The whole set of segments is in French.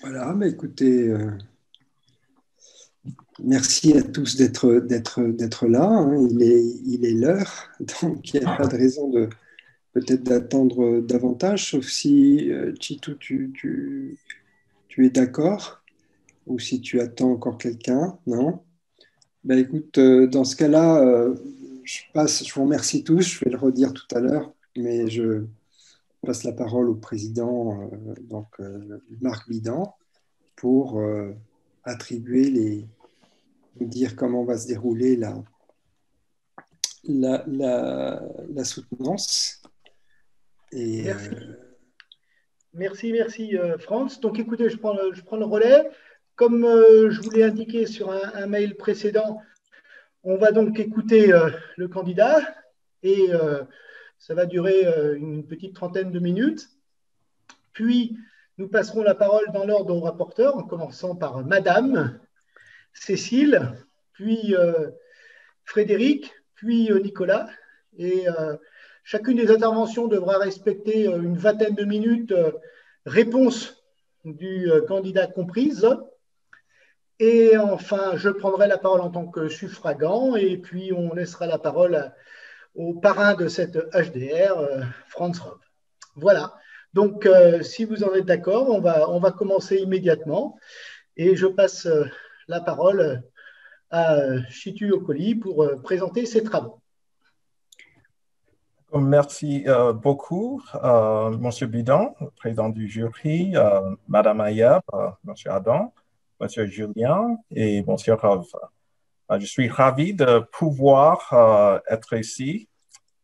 Voilà, mais écoutez, euh, merci à tous d'être, là. Hein. Il, est, il est l'heure, donc il n'y a pas de raison de peut-être d'attendre davantage, sauf si, euh, Chitou, tu, tu, tu es d'accord, ou si tu attends encore quelqu'un, non? Ben écoute, euh, dans ce cas-là, je passe, je vous remercie tous, je vais le redire tout à l'heure, mais je, passe la parole au président, euh, donc euh, Marc Bidan, pour euh, attribuer les, dire comment va se dérouler la, la, soutenance. Merci. merci, merci. Donc écoutez, je prends le, je prends le relais. Comme je vous l'ai indiqué sur un, un, mail précédent, on va donc écouter le candidat et ça va durer euh, une petite trentaine de minutes. Puis, nous passerons la parole dans l'ordre au rapporteur, en commençant par Madame, Cécile, puis euh, Frédéric, puis euh, Nicolas. Et chacune des interventions devra respecter une vingtaine de minutes, réponse du candidat comprise. Et enfin, je prendrai la parole en tant que suffragant, et puis on laissera la parole à au parrain de cette HDR, euh, Franz Rob. Voilà. Donc, euh, si vous en êtes d'accord, on va, on va commencer immédiatement. Et je passe euh, la parole à Chitu Okoli pour présenter ses travaux. Merci beaucoup, Monsieur Bidon, président du jury, Madame Ayab, Monsieur Adam, Monsieur Julien et Monsieur Rove. Euh, je suis ravi de pouvoir euh, être ici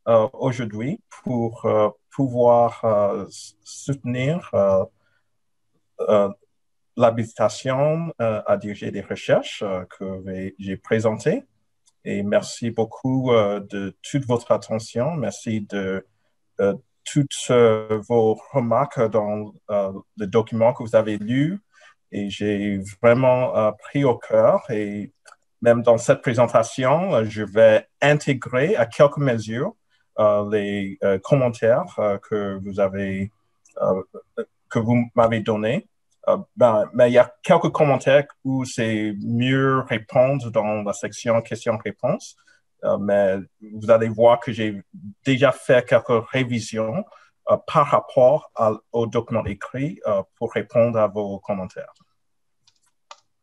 euh, aujourd'hui pour pouvoir soutenir l'habilitation à diriger des recherches que j'ai présentées. Et merci beaucoup de toute votre attention. Merci de toutes vos remarques dans le document que vous avez lu. Et j'ai vraiment pris au cœur et même dans cette présentation, euh, je vais intégrer à quelques mesures euh, les euh, commentaires que vous avez, que vous m'avez donnés. Ben, mais il y a quelques commentaires où c'est mieux répondre dans la section questions-réponses. mais vous allez voir que j'ai déjà fait quelques révisions par rapport au document écrit pour répondre à vos commentaires.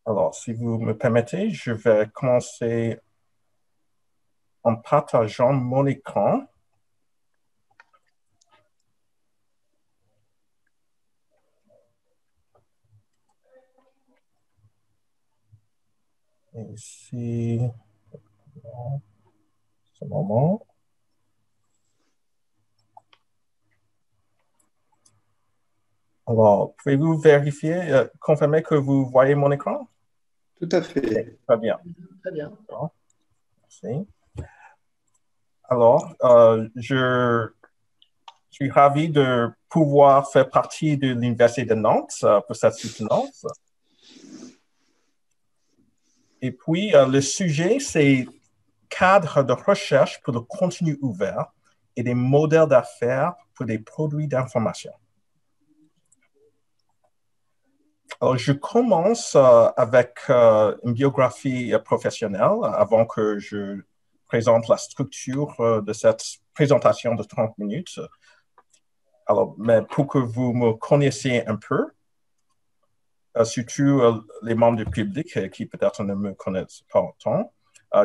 Alors, si vous me permettez, je vais commencer en partageant mon écran. Ici, ce moment. Alors, pouvez-vous vérifier, euh, confirmer que vous voyez mon écran? Tout à fait. Très bien. Très bien. Merci. Alors, euh, je suis ravi de pouvoir faire partie de l'Université de Nantes euh, pour cette soutenance. Et puis, euh, le sujet, c'est cadre de recherche pour le contenu ouvert et des modèles d'affaires pour des produits d'information. Alors, je commence euh, avec euh, une biographie professionnelle avant que je présente la structure euh, de cette présentation de 30 minutes. Alors, mais pour que vous me connaissiez un peu, surtout les membres du public qui peut-être ne me connaissent pas autant,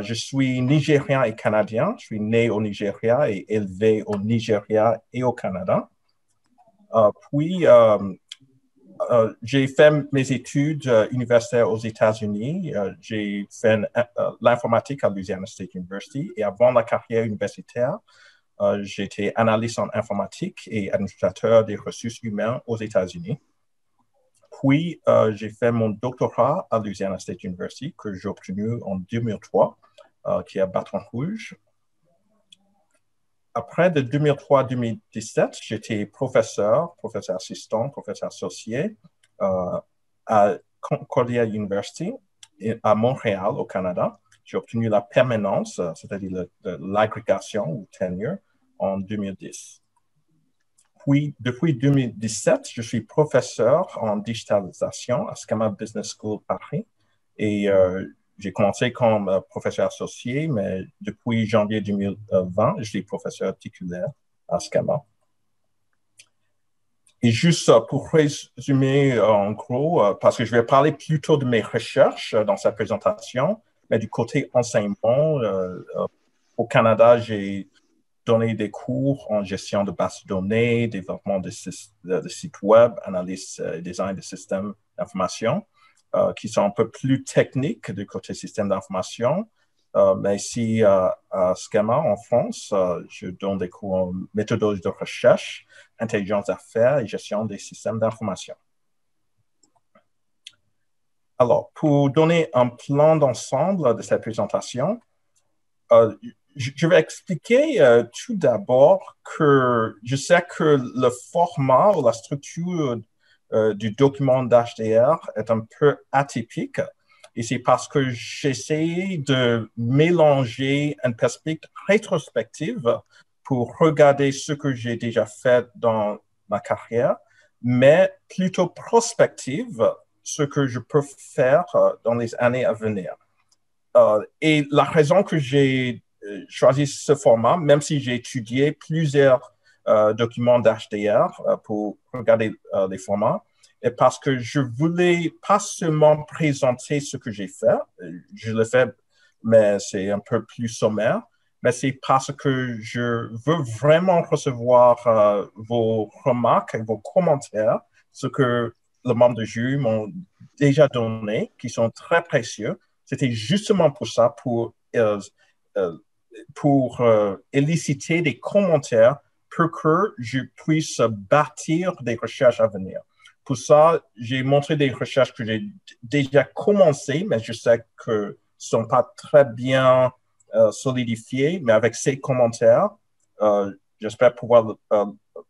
je suis nigérien et canadien. Je suis né au Nigeria et élevé au Nigeria et au Canada. puis, euh, j'ai fait mes études euh, universitaires aux États-Unis. Euh, j'ai fait l'informatique à Louisiana State University et avant la carrière universitaire, j'étais analyste en informatique et administrateur des ressources humaines aux États-Unis. Puis, j'ai fait mon doctorat à Louisiana State University que j'ai obtenu en 2003, qui est à Baton Rouge, après, de 2003-2017, j'étais professeur, professeur assistant, professeur associé euh, à Concordia University à Montréal, au Canada. J'ai obtenu la permanence, euh, c'est-à-dire l'agrégation ou tenure, en 2010. puis, depuis 2017, je suis professeur en digitalisation à Scama Business School Paris. Et j'ai commencé comme professeur associé, mais depuis janvier 2020, je suis professeur titulaire à Scama. Et juste pour résumer en gros, parce que je vais parler plutôt de mes recherches dans cette présentation, mais du côté enseignement, au Canada, j'ai donné des cours en gestion de bases de données, développement de, sites web, analyse et design de systèmes d'information, euh, qui sont un peu plus techniques du côté système d'information. Euh, mais ici, à Schema, en France, euh, je donne des cours en méthodologie de recherche, intelligence d'affaires et gestion des systèmes d'information. Alors, pour donner un plan d'ensemble de cette présentation, je vais expliquer euh, tout d'abord que je sais que le format ou la structure euh, du document d'HDR est un peu atypique. Et c'est parce que j'essaie de mélanger une perspective rétrospective pour regarder ce que j'ai déjà fait dans ma carrière, mais plutôt prospective, ce que je peux faire euh, dans les années à venir. et la raison que j'ai euh, choisi ce format, même si j'ai étudié plusieurs euh, documents d'HDR euh, pour regarder les formats, et parce que je voulais pas seulement présenter ce que j'ai fait, je le fais, mais c'est un peu plus sommaire, mais c'est parce que je veux vraiment recevoir vos remarques et vos commentaires, ce que le membre de jury m'ont déjà donné, qui sont très précieux. C'était justement pour ça, pour pour euh, éliciter des commentaires pour que je puisse bâtir des recherches à venir. Pour ça, j'ai montré des recherches que j'ai déjà commencées, mais je sais que ne sont pas très bien euh, solidifiées, mais avec ces commentaires, euh, j'espère pouvoir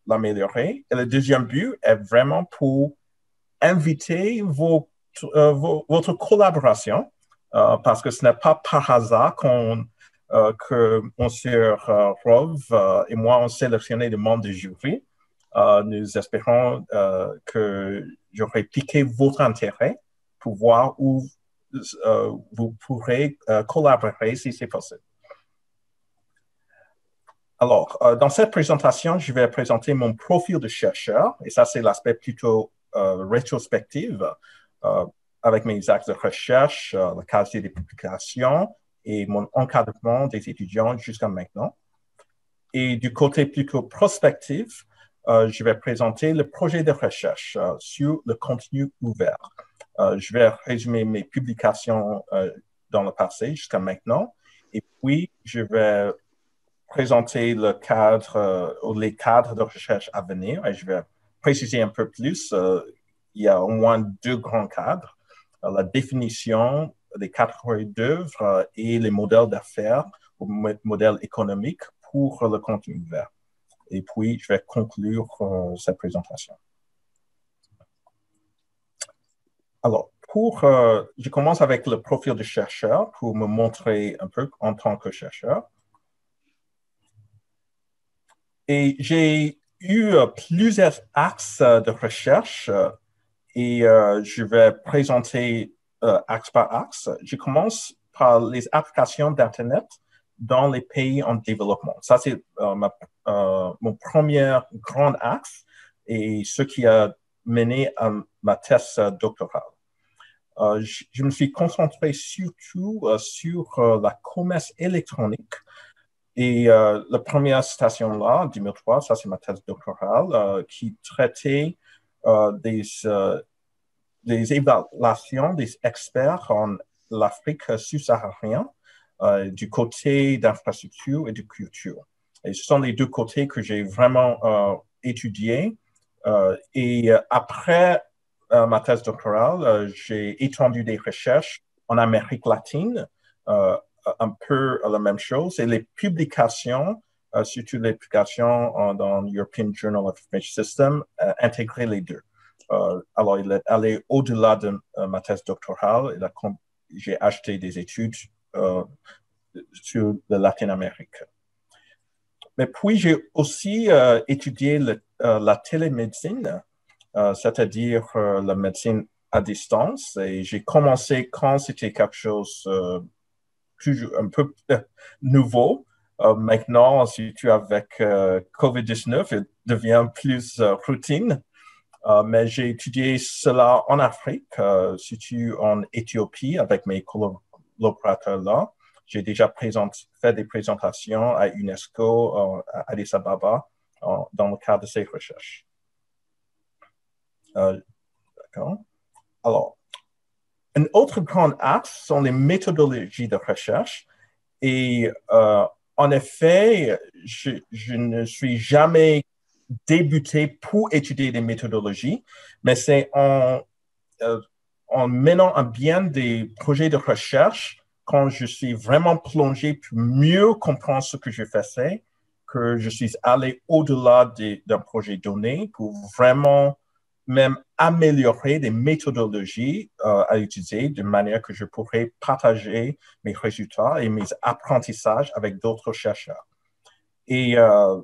l'améliorer. Et le deuxième but est vraiment pour inviter votre collaboration, parce que ce n'est pas par hasard qu'on euh, que M. Rove euh, et moi, on sélectionné des membres du jury. Euh, nous espérons que j'aurai piqué votre intérêt pour voir où vous pourrez collaborer si c'est possible. Alors, dans cette présentation, je vais présenter mon profil de chercheur, et ça, c'est l'aspect plutôt rétrospectif, avec mes axes de recherche, la qualité des publications, et mon encadrement des étudiants jusqu'à maintenant. Et du côté plutôt prospectif, euh, je vais présenter le projet de recherche euh, sur le contenu ouvert. Euh, je vais résumer mes publications dans le passé jusqu'à maintenant. Et puis, je vais présenter le cadre ou les cadres de recherche à venir. Et je vais préciser un peu plus. il y a au moins deux grands cadres. la définition les catégories d'œuvres euh, et les modèles d'affaires ou modèles économiques pour le contenu vert. Et puis, je vais conclure euh, cette présentation. Alors, pour, euh, je commence avec le profil de chercheur pour me montrer un peu en tant que chercheur. Et j'ai eu plusieurs axes de recherche et je vais présenter euh, axe par axe. Je commence par les applications d'Internet dans les pays en développement. Ça, c'est euh, euh, mon premier grand axe et ce qui a mené à ma thèse doctorale. je, me suis concentré surtout sur la commerce électronique. Et la première citation là, en 2003, ça c'est ma thèse doctorale, qui traitait des des évaluations des experts en l'Afrique subsaharienne euh, du côté d'infrastructure et de culture. Ce sont les deux côtés que j'ai vraiment euh, étudiés. Euh, et après ma thèse doctorale, j'ai étendu des recherches en Amérique latine, un peu la même chose. Et les publications, surtout les publications dans European Journal of Information System, intégraient les deux. Euh, alors, il est allé au-delà de euh, ma thèse doctorale. J'ai acheté des études euh, sur la Latine-Amérique. Mais puis, j'ai aussi étudié la télémédecine, c'est-à-dire la médecine à distance. Et j'ai commencé quand c'était quelque chose un peu nouveau. maintenant, si tu avec COVID-19, il devient plus routine. Euh, mais j'ai étudié cela en Afrique, euh, situé en Éthiopie avec mes collaborateurs là. J'ai déjà fait des présentations à UNESCO, euh, à Addis Ababa, dans le cadre de ces recherches. D'accord. Alors, un autre grand axe sont les méthodologies de recherche. Et en effet, je, je, ne suis jamais débuter pour étudier des méthodologies, mais c'est en, euh, en menant à bien des projets de recherche quand je suis vraiment plongé pour mieux comprendre ce que je faisais, que je suis allé au-delà d'un projet donné pour vraiment même améliorer des méthodologies euh, à utiliser de manière que je pourrais partager mes résultats et mes apprentissages avec d'autres chercheurs. Et euh,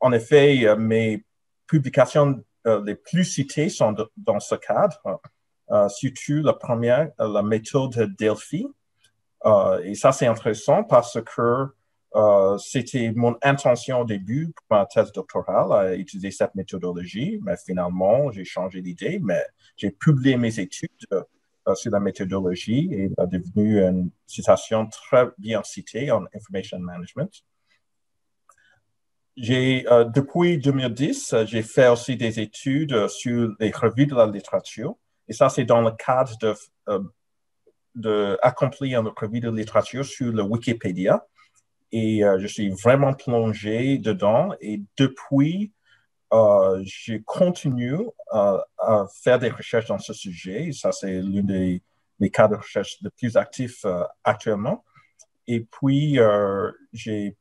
en effet, euh, mes publications euh, les plus citées sont dans ce cadre, euh, surtout la première, la méthode Delphi. et ça, c'est intéressant parce que c'était mon intention au début pour ma thèse doctorale à utiliser cette méthodologie, mais finalement, j'ai changé d'idée, mais j'ai publié mes études sur la méthodologie et elle est devenue une citation très bien citée en Information Management. J'ai, euh, depuis 2010, j'ai fait aussi des études euh, sur les revues de la littérature. Et ça, c'est dans le cadre de, euh, de accomplir une revue de littérature sur le Wikipédia. Et je suis vraiment plongé dedans. Et depuis, je continue à faire des recherches dans ce sujet. Et ça, c'est l'un des mes cas de recherche les plus actifs actuellement. Et puis, j'ai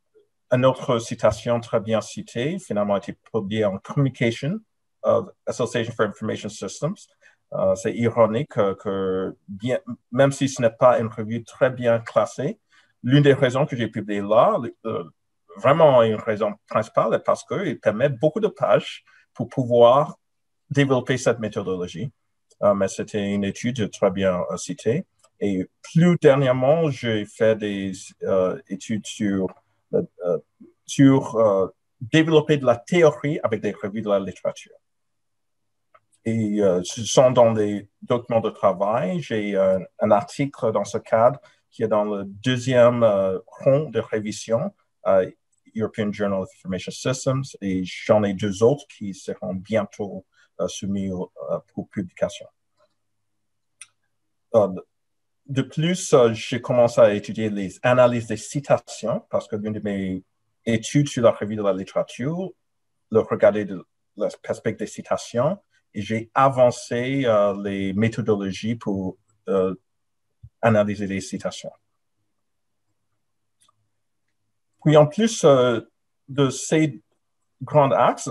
une autre citation très bien citée, finalement, a été publiée en Communication of Association for Information Systems. Euh, c'est ironique que, même si ce n'est pas une revue très bien classée, l'une des raisons que j'ai publié là, euh, vraiment une raison principale, est parce qu'il permet beaucoup de pages pour pouvoir développer cette méthodologie. Euh, mais c'était une étude très bien citée. Et plus dernièrement, j'ai fait des études sur euh, sur euh, développer de la théorie avec des revues de la littérature. Et euh, ce sont dans les documents de travail. J'ai un, article dans ce cadre qui est dans le deuxième rond de révision European Journal of Information Systems et j'en ai deux autres qui seront bientôt soumis pour publication. De plus, euh, j'ai commencé à étudier les analyses des citations parce que l'une de mes études sur la revue de la littérature, le regarder de la perspective des citations et j'ai avancé euh, les méthodologies pour euh, analyser les citations. Puis en plus de ces grands axes,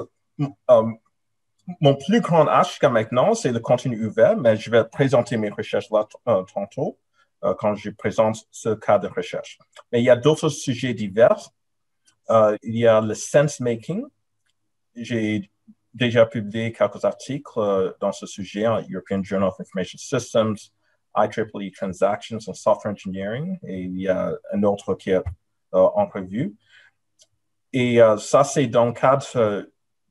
mon plus grand axe jusqu'à maintenant, c'est le contenu ouvert, mais je vais présenter mes recherches là tantôt. Euh, quand je présente ce cas de recherche. Mais il y a d'autres sujets divers. Euh, il y a le sense making. J'ai déjà publié quelques articles euh, dans ce sujet en European Journal of Information Systems, IEEE Transactions and Software Engineering, et il y a un autre qui est en revue. Et ça, c'est dans le cadre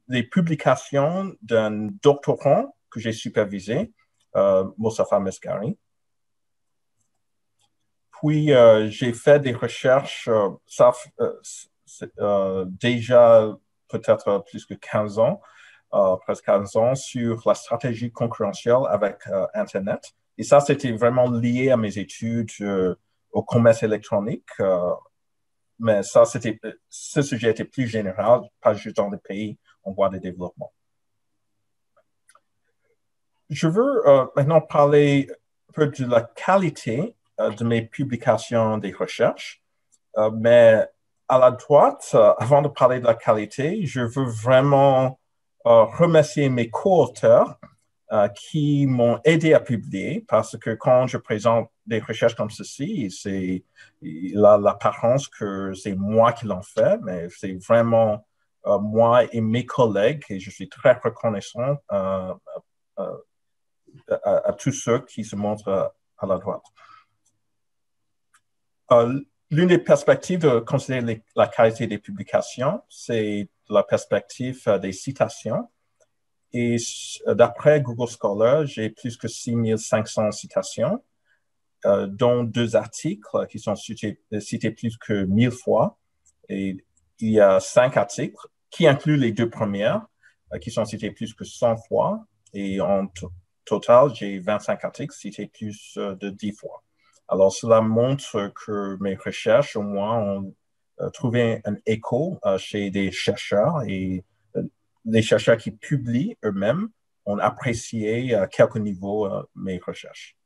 des publications d'un doctorant que j'ai supervisé, Moussafa Meskari. Puis, euh, j'ai fait des recherches, euh, ça, euh, déjà peut-être plus que 15 ans, presque 15 ans, sur la stratégie concurrentielle avec Internet. Et ça, c'était vraiment lié à mes études au commerce électronique. mais ça, c'était, ce sujet était plus général, pas juste dans les pays en voie de développement. Je veux maintenant parler un peu de la qualité de mes publications des recherches. Euh, mais à la droite, euh, avant de parler de la qualité, je veux vraiment remercier mes co-auteurs qui m'ont aidé à publier parce que quand je présente des recherches comme ceci, c'est il a l'apparence que c'est moi qui l'en fais, mais c'est vraiment moi et mes collègues et je suis très reconnaissant à, tous ceux qui se montrent à la droite. L'une des perspectives de considérer la qualité des publications, c'est la perspective euh, des citations. Et euh, d'après Google Scholar, j'ai plus que 6500 citations, euh, dont deux articles qui sont cités, plus que 1000 fois. Et il y a cinq articles qui incluent les deux premières, qui sont cités plus que 100 fois. Et en total, j'ai 25 articles cités plus de 10 fois. Alors, cela montre que mes recherches, au moins, ont euh, trouvé un écho euh, chez des chercheurs et les euh, chercheurs qui publient eux-mêmes ont apprécié à quelques niveaux mes recherches.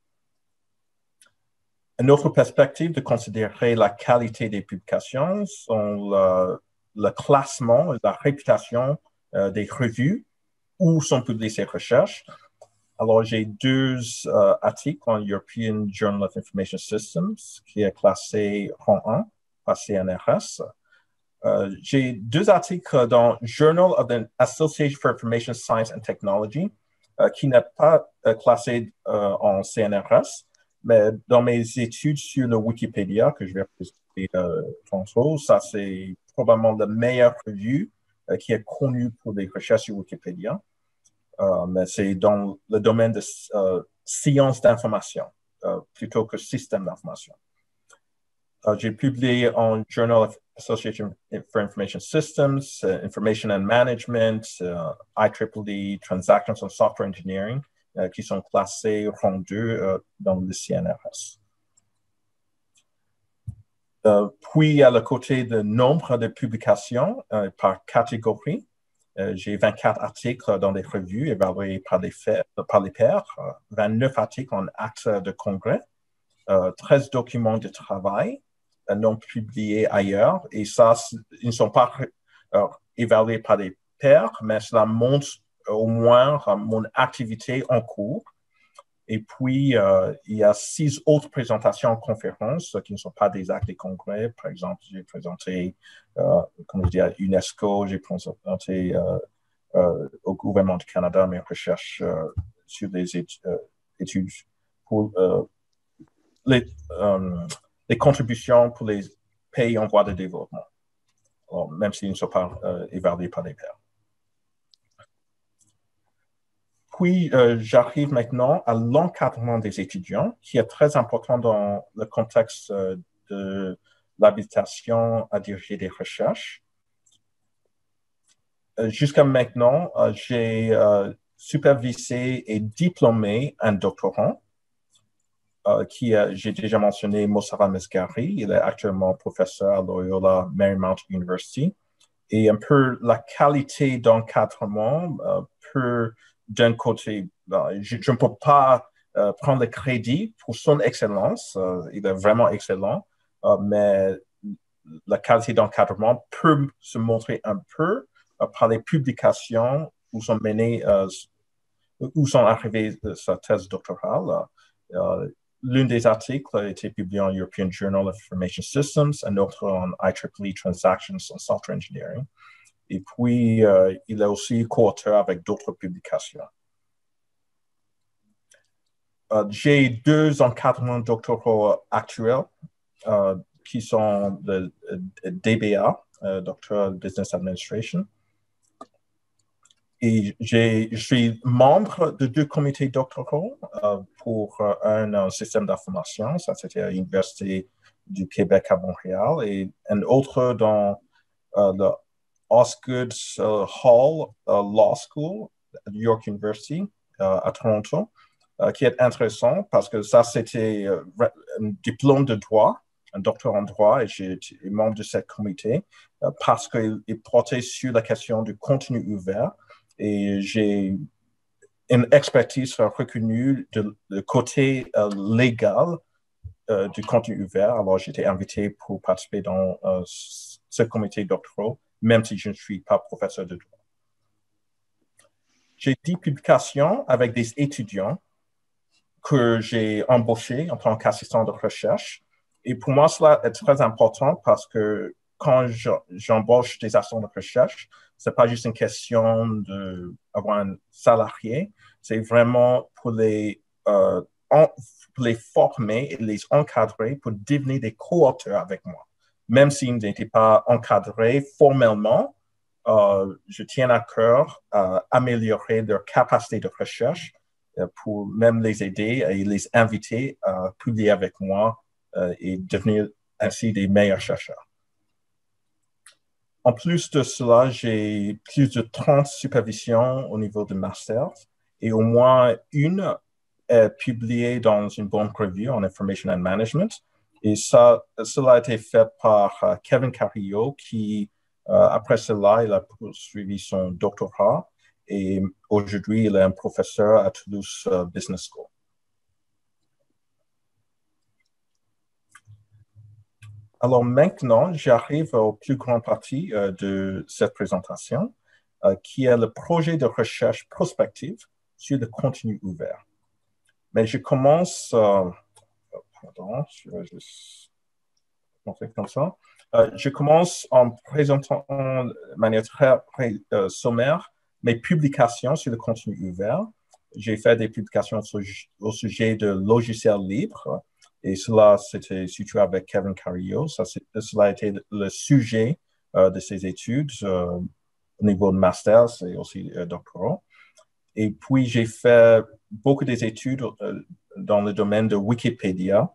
Une autre perspective de considérer la qualité des publications sont le, classement, la réputation des revues où sont publiées ces recherches alors, j'ai deux euh, articles en European Journal of Information Systems qui est classé rang 1 par CNRS. Euh, j'ai deux articles dans Journal of the Association for Information Science and Technology euh, qui n'est pas classé en CNRS, mais dans mes études sur le Wikipédia que je vais présenter tantôt, ça c'est probablement la meilleure revue qui est connue pour des recherches sur Wikipédia. Euh, c'est dans le domaine de euh, sciences d'information euh, plutôt que système d'information. J'ai publié en Journal of Association for Information Systems, Information and Management, IEEE, Transactions and Software Engineering, qui sont classés rang 2 dans le CNRS. puis, à le côté de nombre de publications par catégorie, j'ai 24 articles dans des revues évaluées par les, pairs, 29 articles en actes de congrès, 13 euh, documents de travail euh, non publiés ailleurs. Et ça, ils ne sont pas évalués par les pairs, mais cela montre au moins mon activité en cours et puis, euh, il y a six autres présentations en conférence qui ne sont pas des actes de congrès. Par exemple, j'ai présenté, euh, comme je dis, à UNESCO, j'ai présenté euh, euh, au gouvernement du Canada mes recherches euh, sur des études pour les, les, contributions pour les pays en voie de développement, même s'ils ne sont pas évalués par les pairs. Puis, euh, j'arrive maintenant à l'encadrement des étudiants, qui est très important dans le contexte euh, de l'habilitation à diriger des recherches. Euh, jusqu'à maintenant, j'ai supervisé et diplômé un doctorant qui, j'ai déjà mentionné Mossara Mesgari. Il est actuellement professeur à Loyola Marymount University. Et un peu la qualité d'encadrement peut d'un côté, ben, je, ne peux pas euh, prendre le crédit pour son excellence. Euh, il est vraiment excellent, euh, mais la qualité d'encadrement peut se montrer un peu par les publications où sont menées, où sont arrivées sa thèse doctorale. L'un des articles a été publié en European Journal of Information Systems, un autre en IEEE Transactions and Software Engineering. Et puis, euh, il est aussi co-auteur avec d'autres publications. Euh, j'ai deux encadrements doctoraux actuels euh, qui sont le DBA, Doctoral Business Administration. Et je suis membre de deux comités doctoraux pour un, système d'information, ça c'était à l'Université du Québec à Montréal, et un autre dans le Osgood uh, Hall uh, Law School à York University uh, à Toronto, qui est intéressant parce que ça, c'était un diplôme de droit, un doctorat en droit, et j'ai été membre de ce comité parce qu'il portait sur la question du contenu ouvert. Et j'ai une expertise reconnue de, côté légal du contenu ouvert. Alors, été invité pour participer dans ce comité doctoral même si je ne suis pas professeur de droit. j'ai 10 publications avec des étudiants que j'ai embauchés en tant qu'assistant de recherche. Et pour moi, cela est très important parce que quand j'embauche des assistants de recherche, c'est pas juste une question d'avoir un salarié, c'est vraiment pour les, euh, pour les former et les encadrer pour devenir des co-auteurs avec moi. Même s'ils n'étaient pas encadrés formellement, euh, je tiens à cœur à améliorer leur capacité de recherche euh, pour même les aider et les inviter à publier avec moi euh, et devenir ainsi des meilleurs chercheurs. En plus de cela, j'ai plus de 30 supervisions au niveau de master et au moins une est publiée dans une bonne revue en Information and Management. Et ça, cela a été fait par Kevin Carrillo qui euh, après cela, il a poursuivi son doctorat et aujourd'hui, il est un professeur à Toulouse euh, Business School. Alors maintenant, j'arrive au plus grand partie euh, de cette présentation, qui est le projet de recherche prospective sur le contenu ouvert. Mais je commence, Euh, je commence en présentant de manière très, euh, sommaire mes publications sur le contenu ouvert. J'ai fait des publications au sujet de logiciels libres et cela s'était situé avec Kevin Carrillo. Ça, cela a été le sujet euh, de ses études au niveau de master et aussi doctorat. Et puis, j'ai fait beaucoup des études dans le domaine de Wikipédia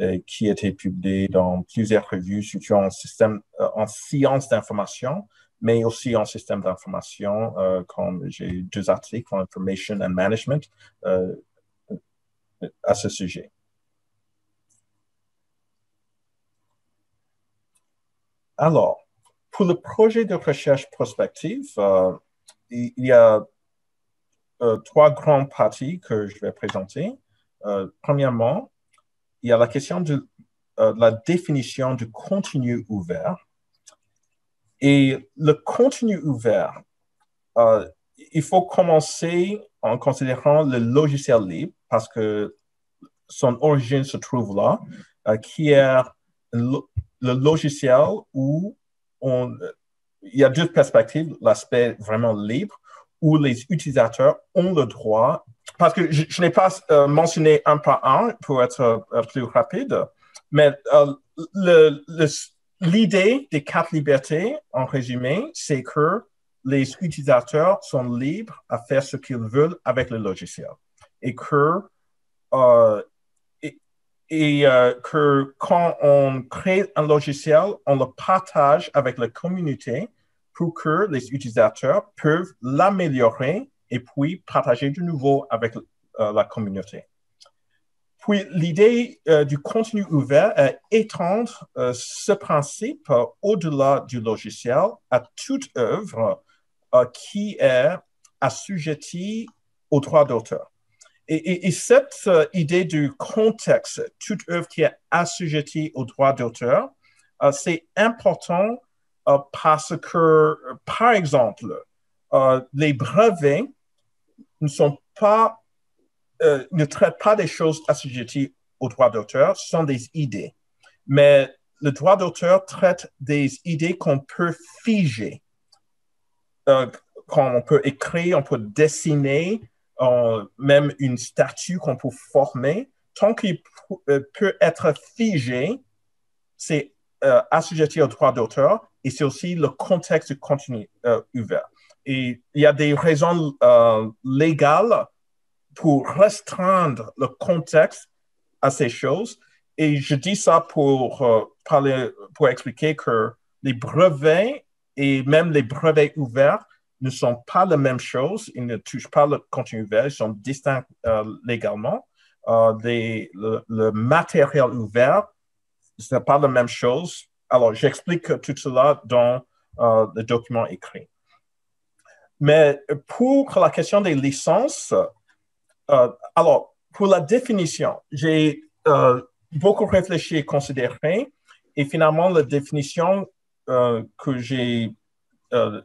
euh, qui a été publié dans plusieurs revues, surtout en, système, euh, en sciences d'information, mais aussi en système d'information, euh, comme j'ai deux articles en Information and Management à ce sujet. Alors, pour le projet de recherche prospective, il y a trois grandes parties que je vais présenter. premièrement, il y a la question de, euh, la définition du contenu ouvert. Et le contenu ouvert, euh, il faut commencer en considérant le logiciel libre parce que son origine se trouve là, euh, qui est le, logiciel où il y a deux perspectives, l'aspect vraiment libre, où les utilisateurs ont le droit parce que je, n'ai pas euh, mentionné un par un pour être euh, plus rapide, mais euh, l'idée des quatre libertés, en résumé, c'est que les utilisateurs sont libres à faire ce qu'ils veulent avec le logiciel. Et que et, que quand on crée un logiciel, on le partage avec la communauté pour que les utilisateurs peuvent l'améliorer et puis partager de nouveau avec euh, la communauté. Puis l'idée euh, du contenu ouvert est étendre euh, ce principe au-delà du logiciel à toute œuvre qui est assujettie au droit d'auteur. Et, et, cette idée du contexte, toute œuvre qui est assujettie au droit d'auteur, c'est important parce que, par exemple, les brevets ne sont pas, euh, ne traitent pas des choses assujetties au droit d'auteur, ce sont des idées. Mais le droit d'auteur traite des idées qu'on peut figer, euh, qu'on peut écrire, on peut dessiner, euh, même une statue qu'on peut former. Tant qu'il peut être figé, c'est assujetti au droit d'auteur et c'est aussi le contexte du contenu ouvert. Et il y a des raisons euh, légales pour restreindre le contexte à ces choses. Et je dis ça pour euh, parler, pour expliquer que les brevets et même les brevets ouverts ne sont pas la même chose. Ils ne touchent pas le contenu ouvert. Ils sont distincts euh, légalement. le, matériel ouvert, ce n'est pas la même chose. Alors, j'explique tout cela dans le document écrit. Mais pour la question des licences, euh, alors, pour la définition, j'ai euh, beaucoup réfléchi et considéré, et finalement, la définition euh, que j'ai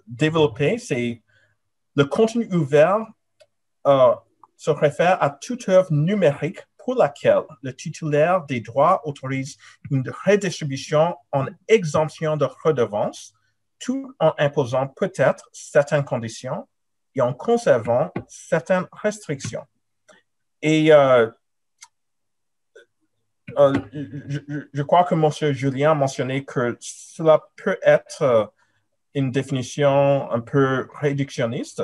développée, c'est le contenu ouvert se réfère à toute œuvre numérique pour laquelle le titulaire des droits autorise une redistribution en exemption de redevance, tout en imposant peut-être certaines conditions et en conservant certaines restrictions. Et euh, euh, je, crois que M. Julien a mentionné que cela peut être euh, une définition un peu réductionniste,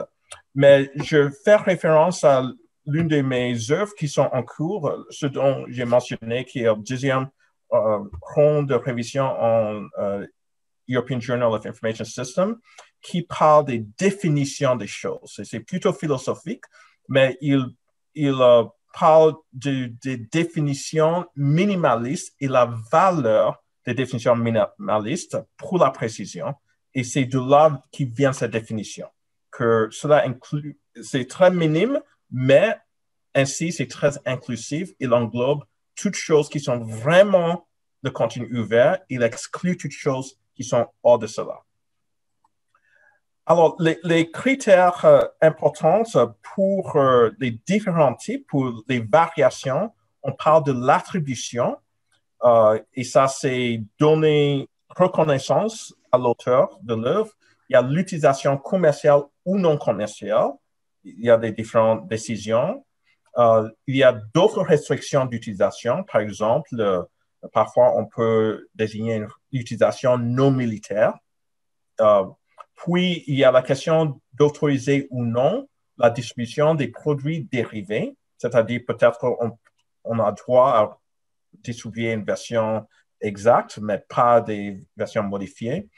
mais je fais référence à l'une de mes œuvres qui sont en cours, ce dont j'ai mentionné, qui est le deuxième ronde de révision en European Journal of Information System, qui parle des définitions des choses. C'est plutôt philosophique, mais il, il euh, parle des définitions minimalistes et la valeur des définitions minimalistes pour la précision. Et c'est de là qui vient cette définition, que cela inclut, c'est très minime, mais ainsi c'est très inclusif. Il englobe toutes choses qui sont vraiment de contenu ouvert. Il exclut toutes choses qui sont hors de cela. Alors, les, critères euh, importants pour euh, les différents types, pour les variations, on parle de l'attribution, euh, et ça, c'est donner reconnaissance à l'auteur de l'œuvre. Il y a l'utilisation commerciale ou non commerciale. Il y a des différentes décisions. il y a d'autres restrictions d'utilisation. Par exemple, parfois, on peut désigner une utilisation non militaire. Puis, il y a la question d'autoriser ou non la distribution des produits dérivés, c'est-à-dire peut-être on a droit à distribuer une version exacte, mais pas des versions modifiées.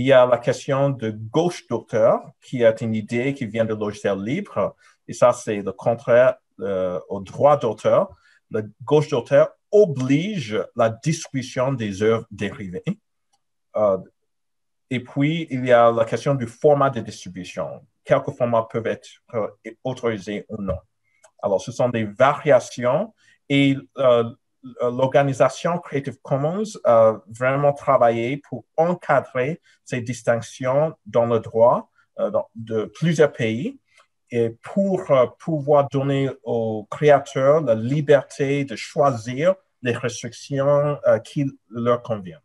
Il y a la question de gauche d'auteur, qui est une idée qui vient de logiciel libre, et ça, c'est le contraire euh, au droit d'auteur. La gauche d'auteur oblige la distribution des œuvres dérivées. Euh, et puis, il y a la question du format de distribution. Quelques formats peuvent être euh, autorisés ou non. Alors, ce sont des variations et l'organisation Creative Commons a vraiment travaillé pour encadrer ces distinctions dans le droit euh, de plusieurs pays et pour pouvoir donner aux créateurs la liberté de choisir les restrictions qui leur conviennent.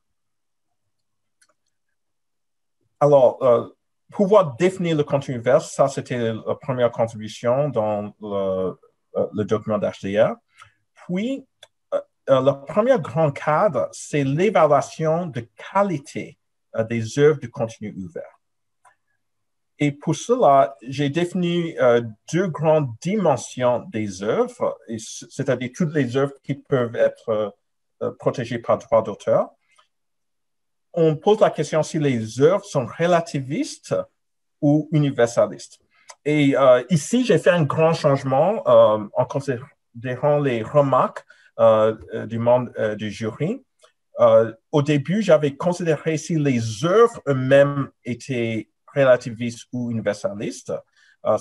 Alors, euh, pouvoir définir le contenu vert, ça, c'était la première contribution dans le, euh, document d'HDR. Puis, euh, le premier grand cadre, c'est l'évaluation de qualité des œuvres de contenu ouvert. Et pour cela, j'ai défini deux grandes dimensions des œuvres, c'est-à-dire toutes les œuvres qui peuvent être protégées par droit d'auteur on pose la question si les œuvres sont relativistes ou universalistes. Et euh, ici, j'ai fait un grand changement euh, en considérant les remarques euh, du monde du jury. au début, j'avais considéré si les œuvres eux-mêmes étaient relativistes ou universalistes.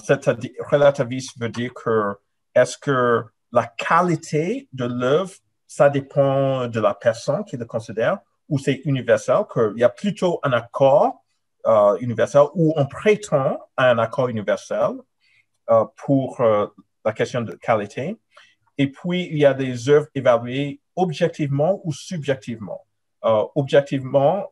C'est-à-dire, relativiste veut dire que est-ce que la qualité de l'œuvre, ça dépend de la personne qui le considère où c'est universel, qu'il y a plutôt un accord euh, universel où on prétend un accord universel euh, pour euh, la question de qualité. Et puis, il y a des œuvres évaluées objectivement ou subjectivement. objectivement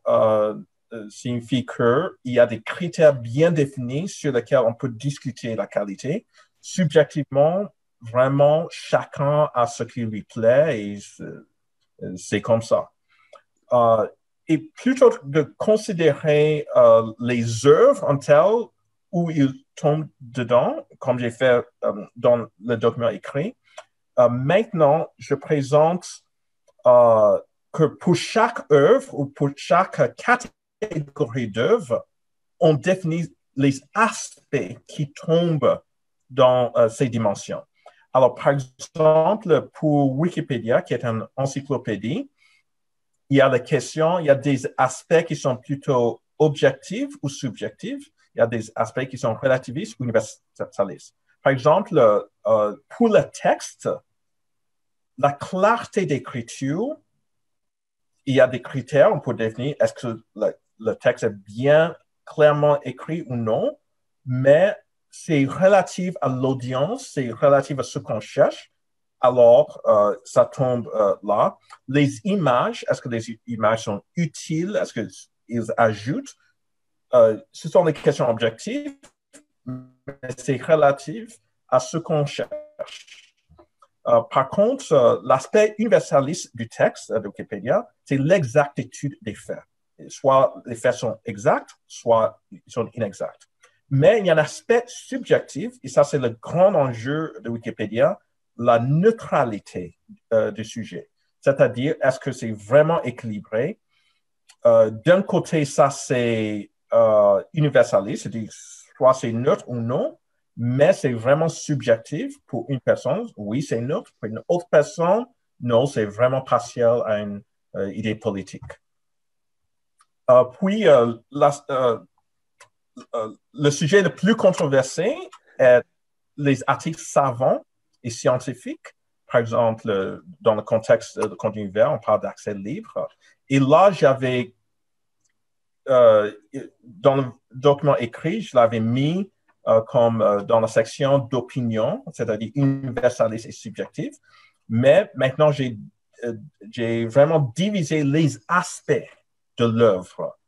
signifie qu'il y a des critères bien définis sur lesquels on peut discuter la qualité. Subjectivement, vraiment, chacun a ce qui lui plaît et c'est comme ça. Euh, et plutôt de considérer euh, les œuvres en telles où ils tombent dedans, comme j'ai fait euh, dans le document écrit, maintenant, je présente que pour chaque œuvre ou pour chaque catégorie d'œuvre, on définit les aspects qui tombent dans ces dimensions. Alors, par exemple, pour Wikipédia, qui est une encyclopédie, il y a la question, il y a des aspects qui sont plutôt objectifs ou subjectifs. Il y a des aspects qui sont relativistes ou universalistes. Par exemple, euh, pour le texte, la clarté d'écriture, il y a des critères, on peut définir est-ce que le, texte est bien clairement écrit ou non, mais c'est relatif à l'audience, c'est relatif à ce qu'on cherche, alors euh, ça tombe euh, là. Les images, est-ce que les images sont utiles? Est-ce qu'ils ajoutent? Euh, ce sont des questions objectives, c'est relatif à ce qu'on cherche. par contre, l'aspect universaliste du texte de Wikipédia, c'est l'exactitude des faits. Soit les faits sont exacts, soit ils sont inexacts. Mais il y a un aspect subjectif, et ça c'est le grand enjeu de Wikipédia, la neutralité euh, du sujet. C'est-à-dire, est-ce que c'est vraiment équilibré? Euh, d'un côté, ça c'est euh, universaliste, c'est-à-dire soit c'est neutre ou non, mais c'est vraiment subjectif pour une personne. Oui, c'est neutre. Pour une autre personne, non, c'est vraiment partiel à une idée politique. puis, le sujet le plus controversé est les articles savants et scientifiques. Par exemple, dans le contexte de contenu vert, on parle d'accès libre. Et là, j'avais, euh, dans le document écrit, je l'avais mis euh, comme euh, dans la section d'opinion, c'est-à-dire universaliste et subjectif. Mais maintenant, j'ai, vraiment divisé les aspects de l'œuvre.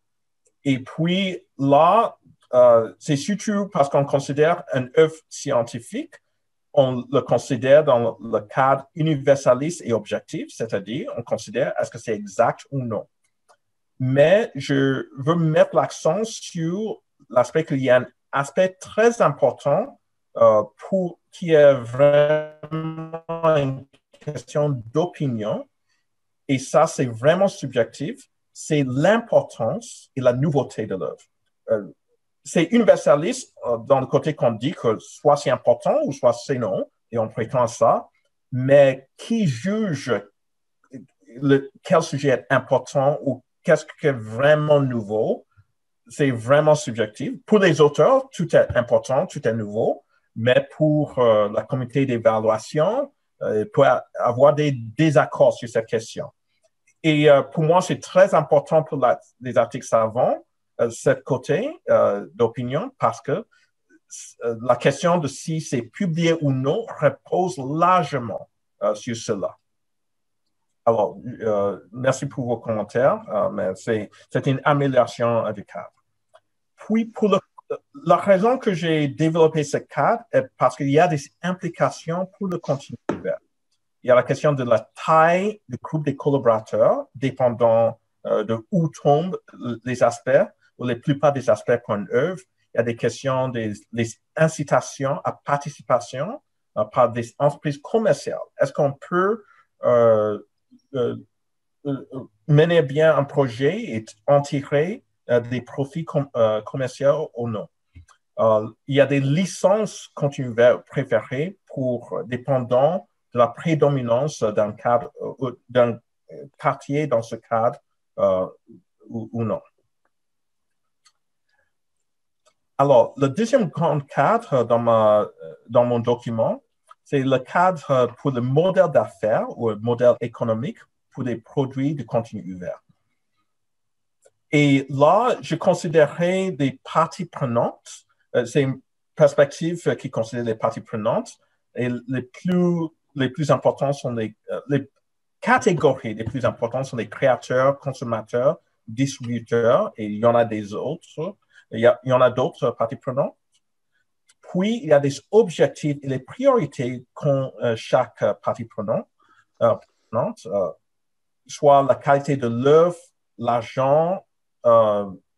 Et puis là, c'est surtout parce qu'on considère une œuvre scientifique on le considère dans le cadre universaliste et objectif, c'est-à-dire on considère est-ce que c'est exact ou non. Mais je veux mettre l'accent sur l'aspect qu'il y a un aspect très important euh, pour qui est vraiment une question d'opinion. Et ça, c'est vraiment subjectif. C'est l'importance et la nouveauté de l'œuvre. Euh, c'est universaliste euh, dans le côté qu'on dit que soit c'est important ou soit c'est non, et on prétend ça, mais qui juge quel sujet est important ou qu'est-ce qui est vraiment nouveau, c'est vraiment subjectif. Pour les auteurs, tout est important, tout est nouveau, mais pour euh, la communauté d'évaluation, euh, il peut avoir des désaccords sur cette question. Et pour moi, c'est très important pour les articles savants euh, cette côté euh, d'opinion parce que euh, la question de si c'est publié ou non repose largement sur cela. Alors, merci pour vos commentaires, mais c'est une amélioration du cadre. Puis, pour la raison que j'ai développé ce cadre est parce qu'il y a des implications pour le contenu ouvert. Il y a la question de la taille du groupe des collaborateurs, dépendant de où tombent les aspects ou les plupart des aspects qu'on œuvre, il y a des questions des incitations à participation euh, par des entreprises commerciales. Est-ce qu'on peut euh, euh, mener bien un projet et en tirer des profits commerciaux ou non? il y a des licences continuelles préférées pour dépendant de la prédominance d'un cadre, d'un quartier dans ce cadre ou non. Alors, le deuxième grand cadre dans, ma, dans mon document, c'est le cadre pour le modèle d'affaires ou le modèle économique pour des produits de contenu ouvert. Et là, je considérais des parties prenantes. Euh, c'est une perspective qui considère les parties prenantes. Et les plus, les plus importants sont les, euh, les catégories les plus importantes sont les créateurs, consommateurs, distributeurs, et il y en a des autres. Il y, en a d'autres parties prenantes. Puis, il y a des objectifs et les priorités qu'ont euh, chaque partie prenante, euh, euh, soit la qualité de l'œuvre, l'argent,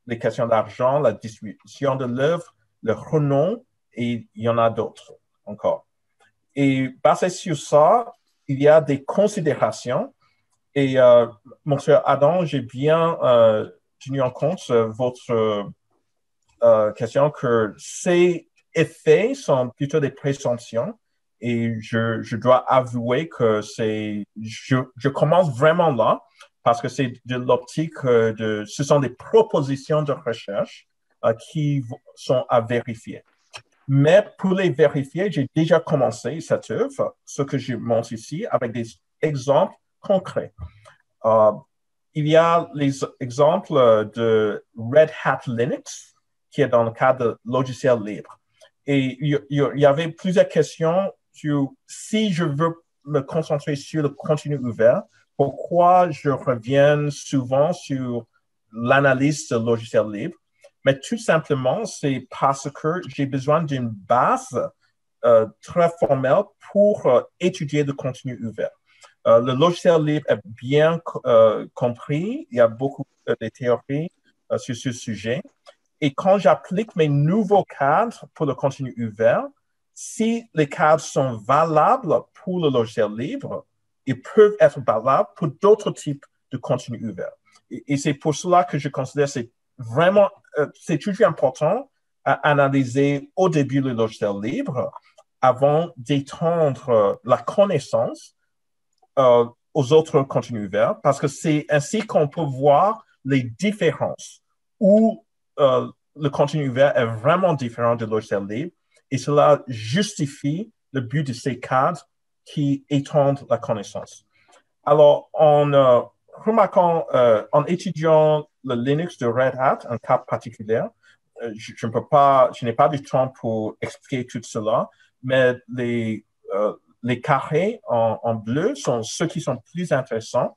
les questions d'argent, la distribution de l'œuvre, le renom, et il y en a d'autres encore. Et basé sur ça, il y a des considérations. Et, mon cher Adam, j'ai bien tenu en compte votre euh, question que ces effets sont plutôt des présomptions et je, je dois avouer que c'est, je, je, commence vraiment là parce que c'est de l'optique de, ce sont des propositions de recherche euh, qui sont à vérifier. Mais pour les vérifier, j'ai déjà commencé cette œuvre, ce que je montre ici, avec des exemples concrets. Euh, il y a les exemples de Red Hat Linux, qui est dans le cadre de logiciel libre. Et il y, avait plusieurs questions sur si je veux me concentrer sur le contenu ouvert, pourquoi je reviens souvent sur l'analyse de logiciel libre. Mais tout simplement, c'est parce que j'ai besoin d'une base euh, très formelle pour euh, étudier le contenu ouvert. Euh, le logiciel libre est bien compris. Il y a beaucoup de théories sur ce sujet. Et quand j'applique mes nouveaux cadres pour le contenu ouvert, si les cadres sont valables pour le logiciel libre, ils peuvent être valables pour d'autres types de contenu ouvert. Et, c'est pour cela que je considère c'est vraiment, euh, c'est toujours important à analyser au début le logiciel libre avant d'étendre euh, la connaissance euh, aux autres contenus ouverts, parce que c'est ainsi qu'on peut voir les différences où le contenu ouvert est vraiment différent du logiciel libre et cela justifie le but de ces cadres qui étendent la connaissance. Alors, en euh, remarquant, euh, en étudiant le Linux de Red Hat, un cas particulier, euh, je, peux pas, je n'ai pas du temps pour expliquer tout cela, mais les, les carrés en, en, bleu sont ceux qui sont plus intéressants,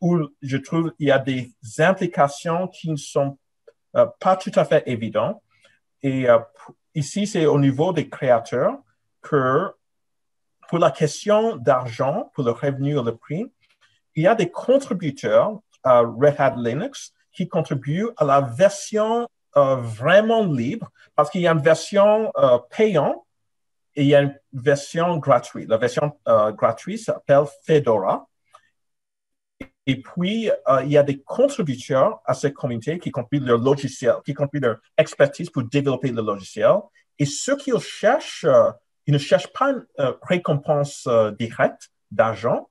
où je trouve il y a des implications qui ne sont pas tout à fait évidentes. Et ici, c'est au niveau des créateurs que pour la question d'argent, pour le revenu et le prix, il y a des contributeurs à Red Hat Linux qui contribuent à la version euh, vraiment libre parce qu'il y a une version euh, payante et il y a une version gratuite. La version euh, gratuite s'appelle Fedora. Et puis, il y a des contributeurs à cette communauté qui contribuent leur logiciel, qui contribuent leur expertise pour développer le logiciel. Et ceux qui cherchent ils ne cherchent pas une euh, récompense euh, directe d'argent.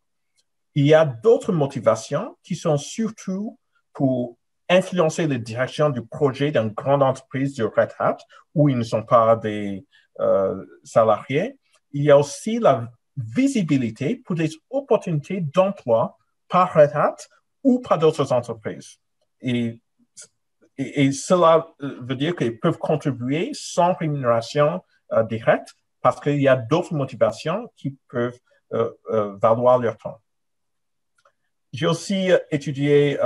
Il y a d'autres motivations qui sont surtout pour influencer la direction du projet d'une grande entreprise de Red Hat où ils ne sont pas des euh, salariés. Il y a aussi la visibilité pour des opportunités d'emploi par Red Hat ou par d'autres entreprises. Et, cela veut dire qu'ils peuvent contribuer sans rémunération directe parce qu'il y a d'autres motivations qui peuvent euh, euh, valoir leur temps. J'ai aussi euh, étudié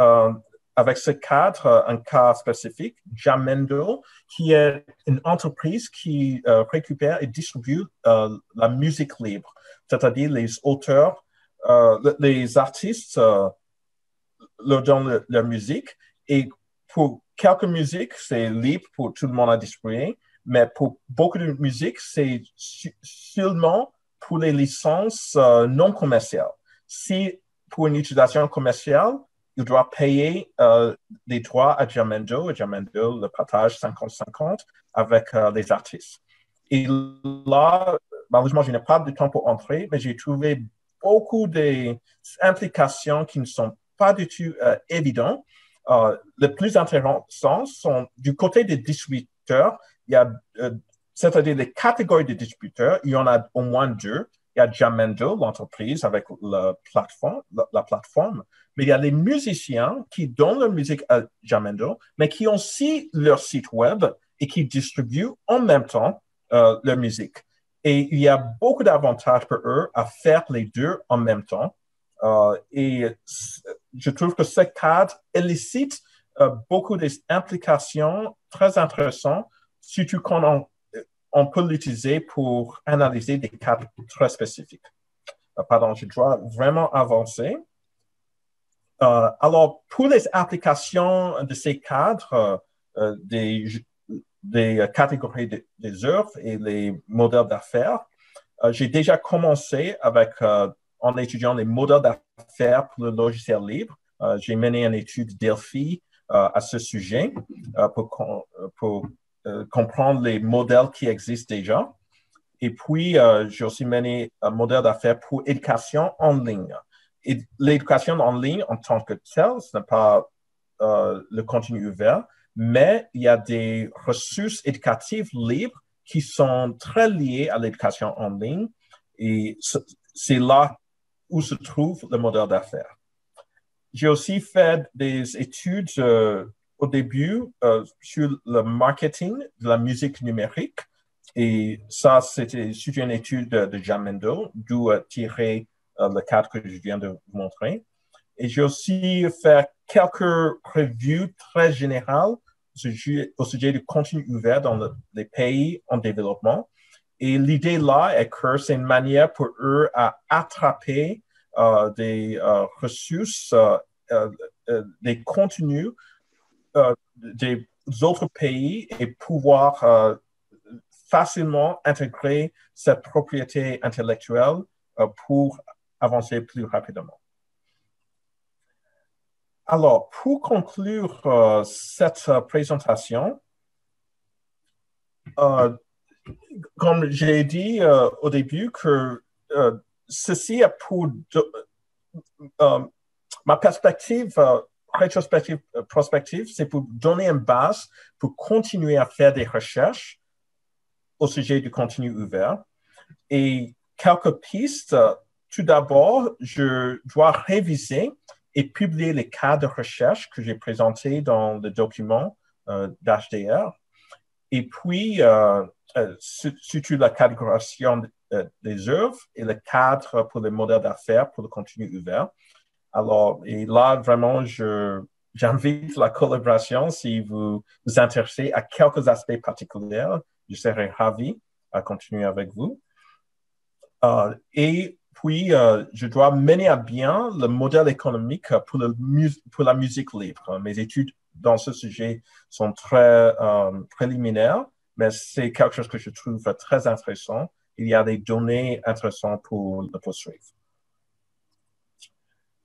avec ce cadre un cas spécifique, Jamendo, qui est une entreprise qui récupère et distribue la musique libre, c'est-à-dire les auteurs, les artistes leur donnent leur musique et pour quelques musiques, c'est libre pour tout le monde à distribuer, mais pour beaucoup de musique, c'est seulement pour les licences euh, non commerciales. Si pour une utilisation commerciale, il doit payer euh, les droits à Jamendo, et Jamendo le partage 50-50 avec euh, les artistes. Et là, malheureusement, je n'ai pas de temps pour entrer, mais j'ai trouvé beaucoup d'implications qui ne sont pas du tout évidentes. les plus intéressants sont du côté des distributeurs euh, c'est-à-dire les catégories de distributeurs, il y en a au moins deux. Il y a Jamendo, l'entreprise avec la plateforme, la, plateforme, mais il y a les musiciens qui donnent leur musique à Jamendo, mais qui ont aussi leur site web et qui distribuent en même temps euh, leur musique. Et il y a beaucoup d'avantages pour eux à faire les deux en même temps. Euh, et je trouve que ce cadre élicite beaucoup d'implications très intéressantes surtout quand on, peut l'utiliser pour analyser des cas très spécifiques. Euh, pardon, je dois vraiment avancer. Euh, alors, pour les applications de ces cadres, euh, des, des, catégories des œuvres et les modèles d'affaires, j'ai déjà commencé avec, en étudiant les modèles d'affaires pour le logiciel libre. j'ai mené une étude Delphi à ce sujet pour, euh, comprendre les modèles qui existent déjà. Et puis, euh, j'ai aussi mené un modèle d'affaires pour éducation en ligne. Et l'éducation en ligne en tant que telle, ce n'est pas euh, le contenu ouvert, mais il y a des ressources éducatives libres qui sont très liées à l'éducation en ligne. Et c'est là où se trouve le modèle d'affaires. J'ai aussi fait des études au début euh, sur le marketing de la musique numérique et ça, c'était une étude de, de Jamendo, d'où tirer le cadre que je viens de vous montrer. Et j'ai aussi fait quelques reviews très générales au sujet du contenu ouvert dans les pays en développement. Et l'idée là est que c'est une manière pour eux à attraper euh, des euh, ressources, euh, des contenus des autres pays et pouvoir facilement intégrer cette propriété intellectuelle pour avancer plus rapidement. Alors, pour conclure euh, cette euh, présentation, euh, comme j'ai dit au début, que ceci est pour ma perspective rétrospective, prospective, c'est pour donner une base pour continuer à faire des recherches au sujet du contenu ouvert. Et quelques pistes. Tout d'abord, je dois réviser et publier les cas de recherche que j'ai présentés dans le document euh, d'HDR. Et puis, euh, euh, la catégorisation des œuvres et le cadre pour les modèles d'affaires pour le contenu ouvert. Alors, et là, vraiment, je, j'invite la collaboration si vous vous intéressez à quelques aspects particuliers. Je serai ravi à continuer avec vous. et puis, euh, je dois mener à bien le modèle économique pour, la musique libre. Mes études dans ce sujet sont très euh, préliminaires, mais c'est quelque chose que je trouve très intéressant. Il y a des données intéressantes pour le poursuivre.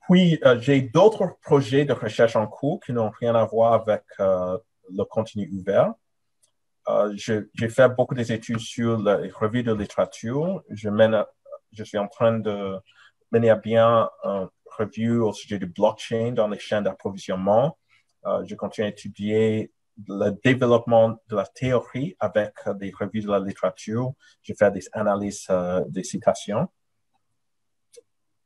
Puis, euh, j'ai d'autres projets de recherche en cours qui n'ont rien à voir avec le contenu ouvert. j'ai fait beaucoup d'études sur les revues de littérature. Je mène je suis en train de mener à bien un review au sujet du blockchain dans les chaînes d'approvisionnement. Euh, je continue à étudier le développement de la théorie avec des revues de la littérature. Je fais des analyses euh, des citations.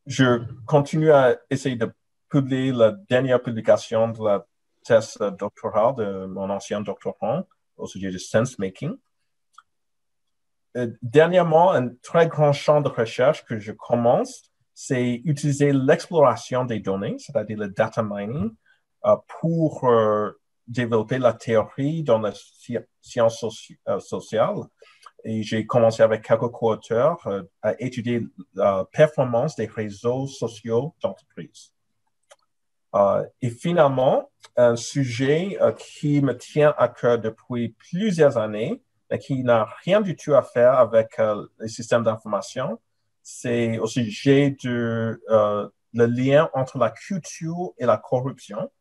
Je continue à essayer de publier la dernière publication de la thèse doctorale de mon ancien doctorant au sujet du sense making. Euh, dernièrement, un très grand champ de recherche que je commence, c'est utiliser l'exploration des données, c'est-à-dire le data mining, euh, pour euh, développer la théorie dans la science sociale. Et j'ai commencé avec quelques co-auteurs à étudier la performance des réseaux sociaux d'entreprise. et finalement, un sujet qui me tient à cœur depuis plusieurs années, qui n'a rien du tout à faire avec euh, les systèmes d'information. C'est au sujet de euh, le lien entre la culture et la corruption.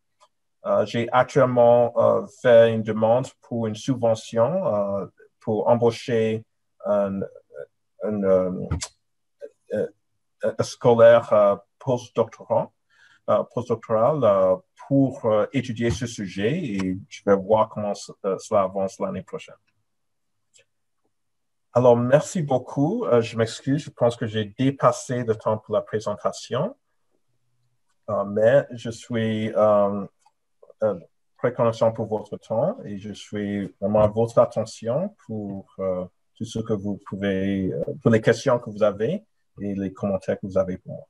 Euh, j'ai actuellement fait une demande pour une subvention pour embaucher un, scolaire postdoctoral, postdoctoral pour étudier ce sujet et je vais voir comment cela avance l'année prochaine. Alors, merci beaucoup. Euh, je m'excuse, je pense que j'ai dépassé le temps pour la présentation, euh, mais je suis euh, très reconnaissant pour votre temps et je suis vraiment à votre attention pour tout ce que vous pouvez, pour les questions que vous avez et les commentaires que vous avez pour moi.